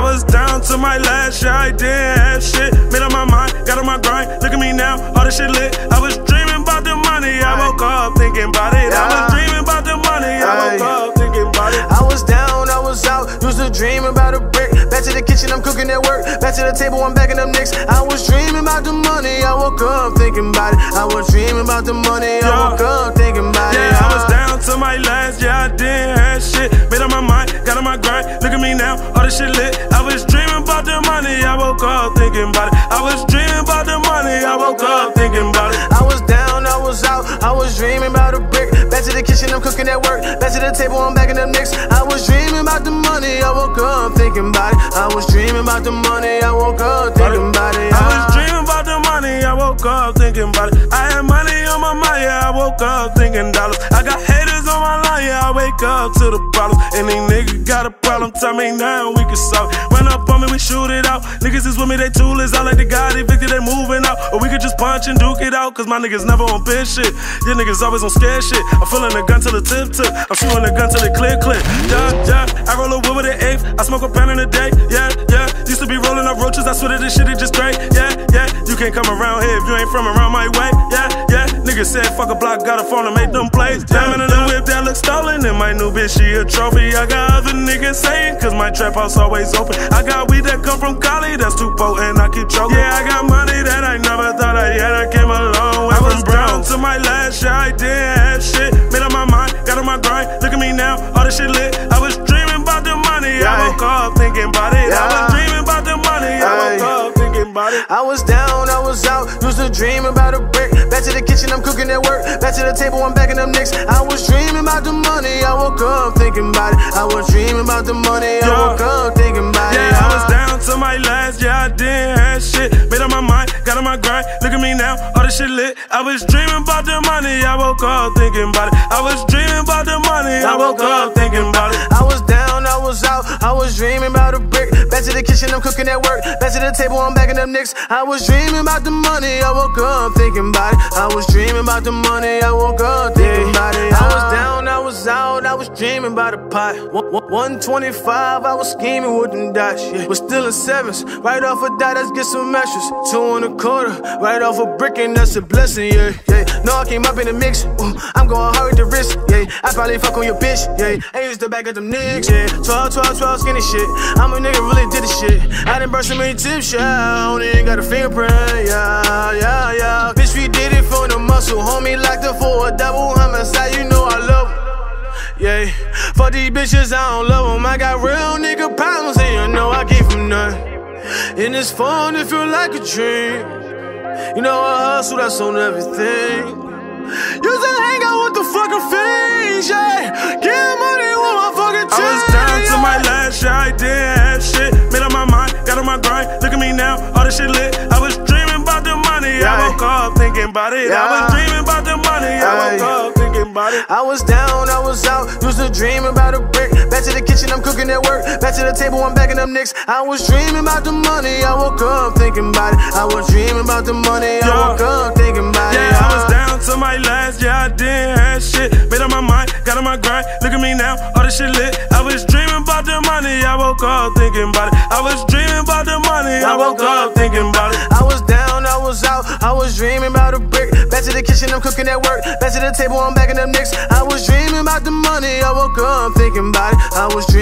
I was down to my last year, I didn't have shit. Made up my mind, got on my grind. Look at me now, all this shit lit. I was dreaming about the money, I woke up thinking about it. I was dreaming about the money, I woke up thinking about it. I was down, I was out, used to dream about a brick. Back to the kitchen, I'm cooking at work. Back to the table, I'm backing up nicks. I was dreaming about the money, I woke up thinking about it. I was dreaming about the money, I woke up thinking about it. Yeah, I was down to my last, yeah, I didn't my grind. Look at me now, all this shit lit. I was dreaming about the money, I woke up thinking about it. I was dreaming about the money, I woke up thinking about it. I was down, I was out, I was dreaming about a brick. Back to the kitchen, I'm cooking at work. Back to the table, I'm backing up nicks. I was dreaming about the money, I woke up thinking about it. I was dreaming about the money, I woke up thinking about it. I was dreaming about the money, I woke up thinking about it. I had money on my mind, yeah, I woke up thinking dollars. I got on my line, yeah, I wake up to the problems. Any nigga got a problem, tell me now we can solve it. Run up on me, we shoot it out. Niggas is with me, they tool is out like the guy evicted, they moving out. Or we could just punch and duke it out, cause my niggas never on bitch shit. Your niggas always on scared shit. I'm feeling the gun till the tip tip. I'm shooting the gun till it clear clip. Yeah, yeah. I roll a wood with an eighth. I smoke a pound in a day. Yeah, yeah. Used to be rolling up roaches. I swear that this shit is just great. Yeah, yeah. Can't come around here if you ain't from around my way. Yeah, yeah. Nigga said fuck a block, got a phone to make them plays. Diamond in the whip that looks stolen. And my new bitch, she a trophy. I got other niggas saying, cause my trap house always open. I got weed that come from Cali, that's too potent. I keep choking. Yeah, I got money that I never thought I had. I came a long way I was brown to my last year. I didn't have shit. Made up my mind, got on my grind. Look at me now, all this shit lit. I was dreaming about the money. I woke up thinking about it. I it. I was down, I was out, used to dream about a brick. Back to the kitchen, I'm cooking at work. Back to the table, I'm backing up nicks. I was dreaming about the money, I woke up thinking about it. I was dreaming about the money, I woke up thinking about it. Yeah, I was down to my last, yeah, I didn't have shit. Made up my mind, got on my grind. Look at me now, all this shit lit. I was dreaming about the money, I woke up thinking about it. I was dreaming about the money, I woke up thinking about it. I was down, I was out, I was dreaming about. Back to the kitchen, I'm cooking at work. Back to the table, I'm backing up nicks. I was dreaming about the money, I woke up thinking about it. I was dreaming about the money, I woke up thinking about it. I was down, I was out, I was dreaming about a pot. One- one- 125, I was scheming with them dots. Yeah. Was still in sevens, right off a dot, let's get some extras. Two and a quarter, right off a brick, and that's a blessing, yeah. No, I came up in the mix, ooh, I'm going hard with the wrist, yeah. I probably fuck on your bitch, yeah. I used to back at them niggas, yeah. 12, 12, 12, skinny shit. I'm a nigga, really did the shit. I done burst so many tips, yeah. Only ain't got a fingerprint, yeah, yeah, yeah. Bitch, we did it for the muscle, homie, locked up for a double homicide, you know I love 'em. Yeah, for these bitches, I don't love them. I got real nigga problems, and you know I came from none. And it's fun, it feel like a dream. You know I hustle, that's on everything. Used to hang out with the fucking fiends, yeah. Get money with my fucking team. I was down to my last, yeah, I didn't have shit. Made up my mind, got on my grind. Look at me now, all this shit lit. I was dreaming about the money, I woke up thinking about it. I was dreaming about the money, about it. I was down, I was out, used to dream about a brick. Back to the kitchen, I'm cooking at work. Back to the table, I'm backing up nicks. I was dreaming about the money, I woke up thinking about it. I was dreaming about the money, I woke up thinking about it. Yeah, I was down to my last, yeah, I didn't have shit. Made up my mind, got on my grind. Look at me now, all this shit lit. I was dreaming about the money, I woke up thinking about it. I was dreaming about the money, I woke up thinking about it. I was down, I was out, I was dreaming about a brick. Back to the kitchen, I'm cooking at work. Back to the table, I'm backing up nicks. I was dreaming about the money, I woke up thinking about it. I was dreaming.